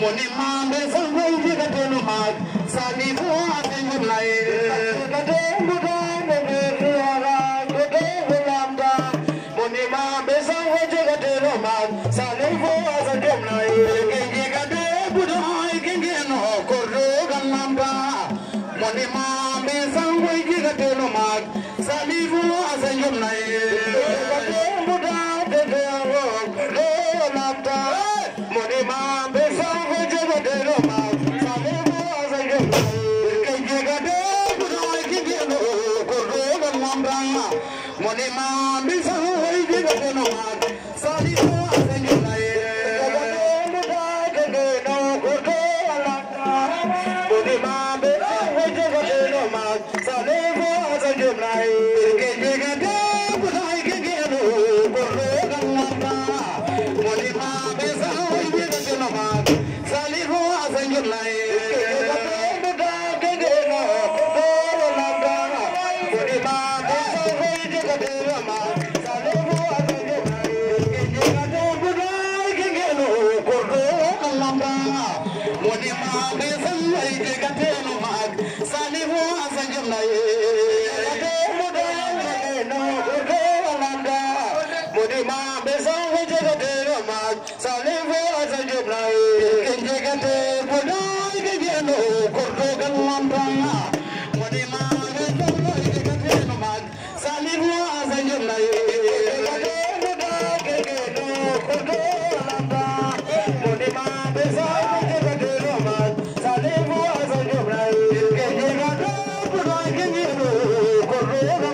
Moni sango jiga tenu mag sani bo ate nyulai kate muda nebe riara kate hulanda Moni mambe sango jiga tenu mag sani bo ate nyulai Gengi kate buda gengi no korro ganamba Moni mambe sango jiga tenu mag sani bo ate nyulai Kate muda nebe riara kate hulanda Moni Moni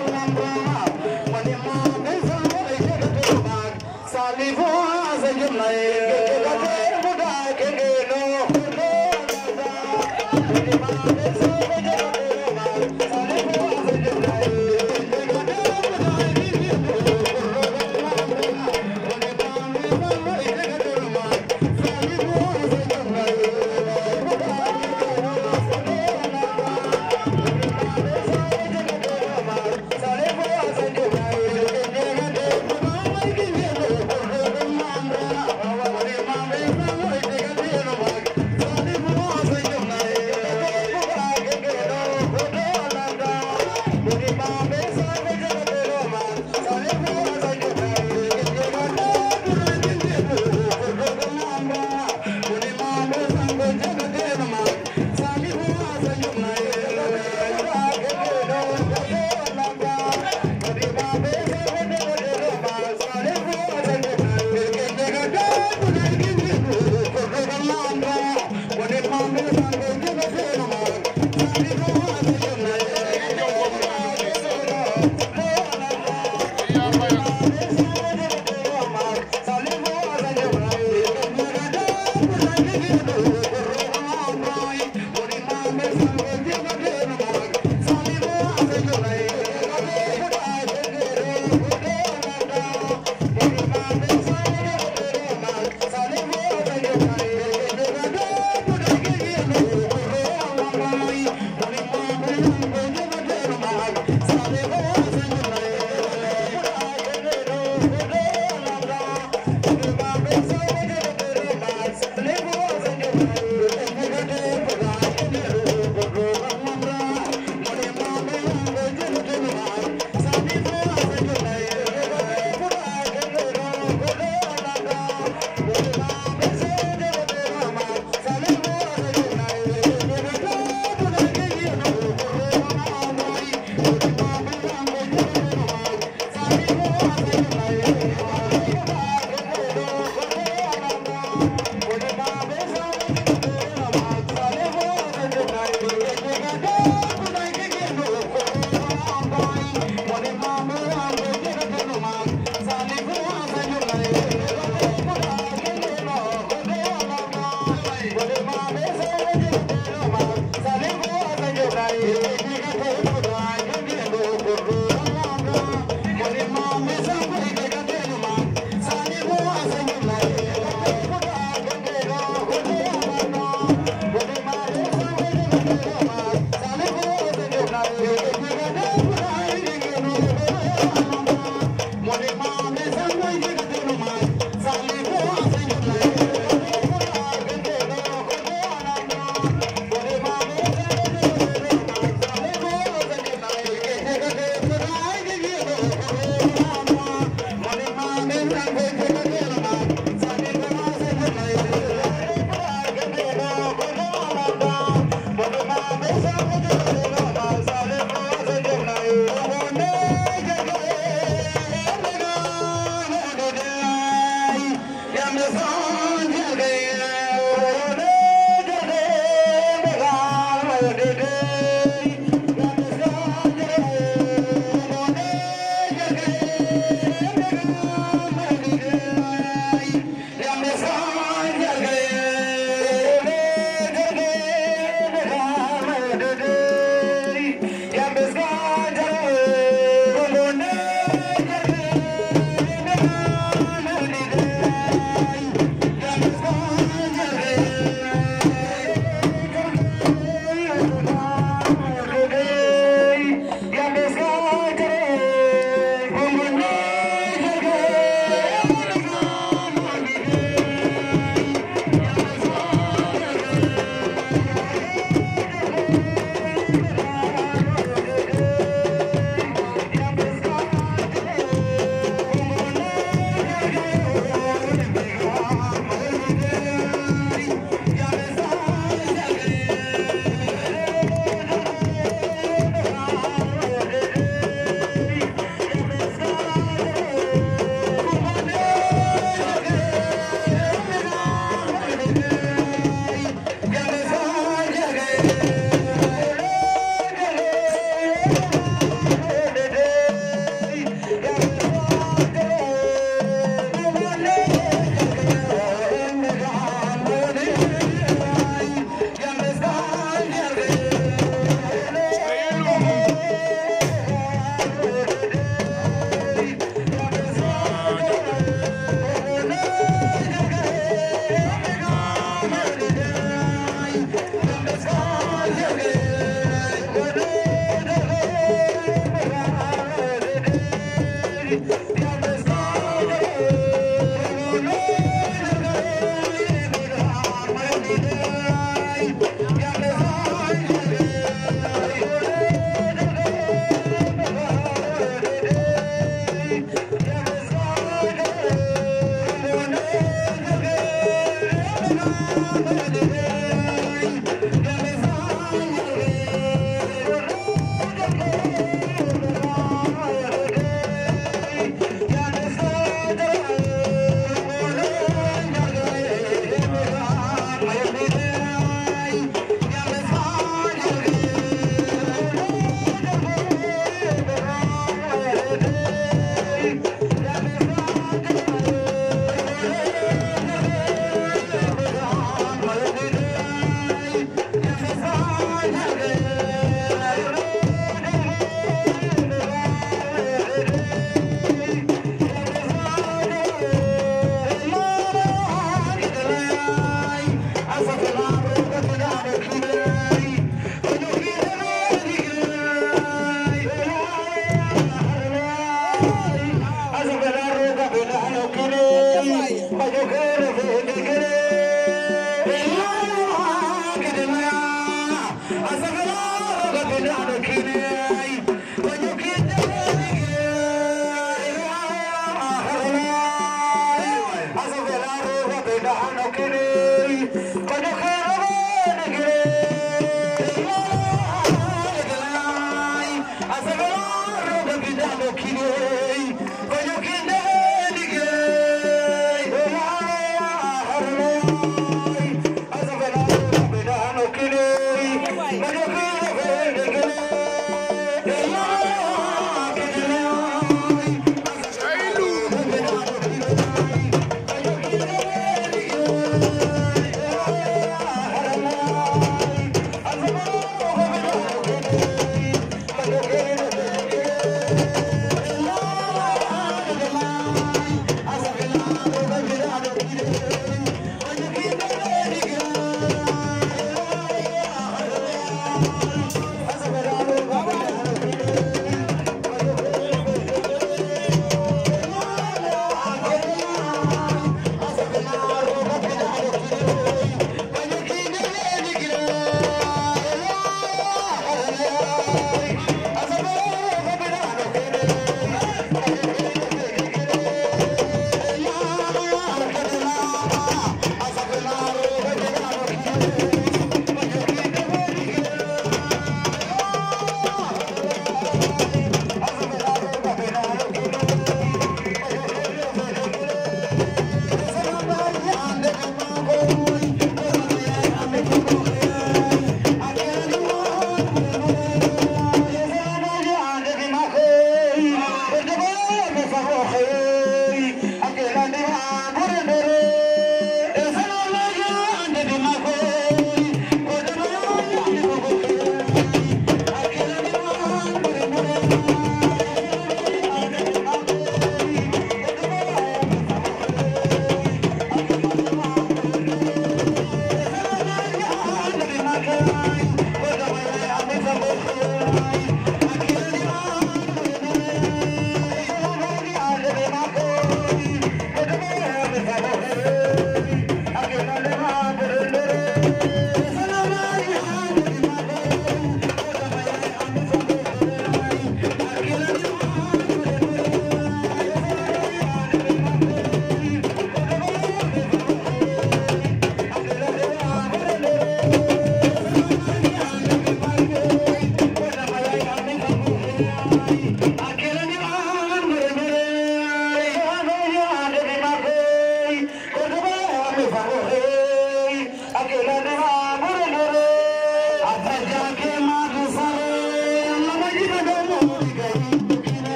عنه كلمة